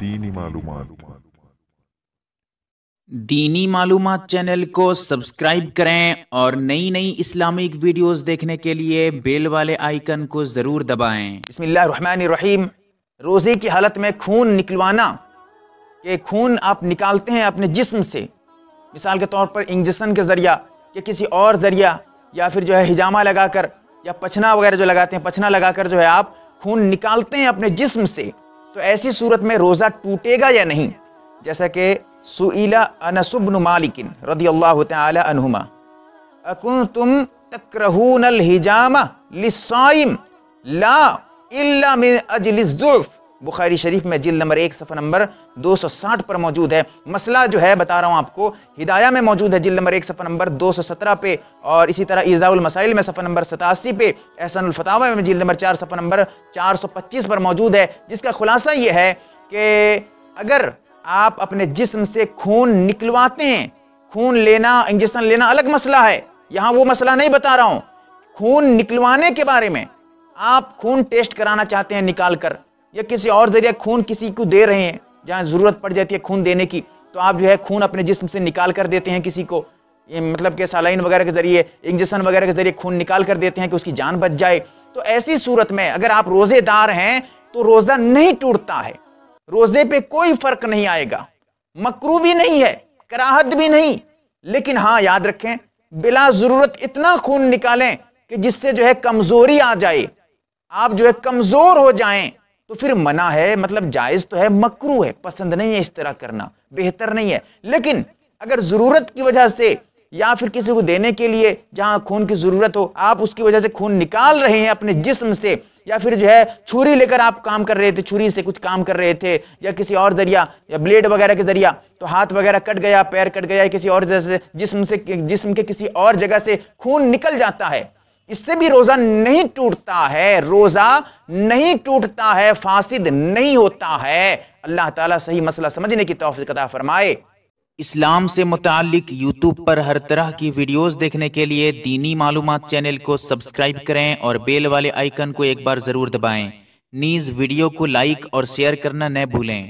دینی معلومات۔ دینی معلومات چینل کو سبسکرائب کریں اور نئی نئی اسلامک ویڈیوز دیکھنے کے لیے بیل والے آئیکن کو ضرور دبائیں۔ بسم اللہ الرحمن الرحیم۔ روزے کی حالت میں خون نکلوانا کہ خون آپ نکالتے ہیں اپنے جسم سے۔ مثال کے طور پر انجیکشن کے ذریعہ یا کسی اور ذریعہ یا پھر جو ہے ہجامہ لگا کر یا پچھنا وغیرہ جو لگاتے ہیں پچھنا لگا کر جو ہے آپ خون نکالتے ہیں اپنے جسم سے۔ تو ایسی صورت میں روزہ ٹوٹے گا یا نہیں؟ جیسا کہ سئیلا انس بن مالک رضی اللہ تعالی عنہما۔ اکنتم تکرہون الحجامہ للصائم لا الا من اجل الضعف۔ بخاری شریف میں جلد نمبر ایک، صفحہ نمبر دو سو ساٹھ پر موجود ہے۔ مسئلہ جو ہے، بتا رہا ہوں آپ کو، ہدایہ میں موجود ہے جلد نمبر ایک، صفحہ نمبر دو سو سترہ پہ۔ اور اسی طرح ایزاء المسائل میں صفحہ نمبر ستاسی پہ۔ احسن الفتاوہ میں جلد نمبر چار، صفحہ نمبر چار سو پچیس پر موجود ہے۔ جس کا خلاصہ یہ ہے کہ اگر آپ اپنے جسم سے خون نکلواتے ہیں، خون لینا، انجیکشن لینا الگ مسئلہ ہے۔ یہاں وہ مسئلہ نہیں بتا رہا ہوں۔ خون نکلوانے کے بارے میں آپ خون ٹیسٹ کرانا چاہتے ہیں نکال کر۔ یا کسی اور ذریعہ خون کسی کو دے رہے ہیں، جہاں ضرورت پڑ جاتی ہے خون دینے کی، تو آپ جو ہے خون اپنے جسم سے نکال کر دیتے ہیں کسی کو۔ یہ مطلب کہ سالائن وغیرہ کے ذریعے، انجیکشن وغیرہ کے ذریعے خون نکال کر دیتے ہیں کہ اس کی جان بچ جائے۔ تو ایسی صورت میں اگر آپ روزے دار ہیں، تو روزہ نہیں ٹوٹتا ہے۔ روزے پہ کوئی فرق نہیں آئے گا۔ مکرو بھی نہیں ہے، کراہت بھی نہیں۔ لیکن ہاں یاد رکھیں، بلا ضرورت اتنا خون نکالیں کہ جس سے جو ہے کمزوری آ جائے۔ آپ جو ہے کمزور ہو جائیں۔ تو پھر منع ہے مطلب جائز تو ہے مکرو ہے، پسند نہیں ہے اس طرح کرنا، بہتر نہیں ہے۔ لیکن اگر ضرورت کی وجہ سے یا پھر کسی کو دینے کے لیے جہاں خون کی ضرورت ہو، آپ اس کی وجہ سے خون نکال رہے ہیں اپنے جسم سے، یا پھر جو ہے چھری لے کر آپ کام کر رہے تھے، چھری سے کچھ کام کر رہے تھے، یا کسی اور ذریعہ، یا بلیڈ وغیرہ کے ذریعہ، تو ہاتھ وغیرہ کٹ گیا، پیر کٹ گیا کسی اور جگہ سے جسم سے، جسم کے کسی اور جگہ سے خون نکل جاتا ہے۔ اس سے بھی روزہ نہیں ٹوٹتا ہے، روزہ نہیں ٹوٹتا ہے، فاسد نہیں ہوتا ہے۔ اللہ تعالیٰ صحیح مسئلہ سمجھنے کی توفیق عطا فرمائے۔ اسلام سے متعلق یوٹیوب پر ہر طرح کی ویڈیوز دیکھنے کے لیے دینی معلومات چینل کو سبسکرائب کریں اور بیل والے آئیکن کو ایک بار ضرور دبائیں۔ نیز ویڈیو کو لائک اور شیئر کرنا نہ بھولیں۔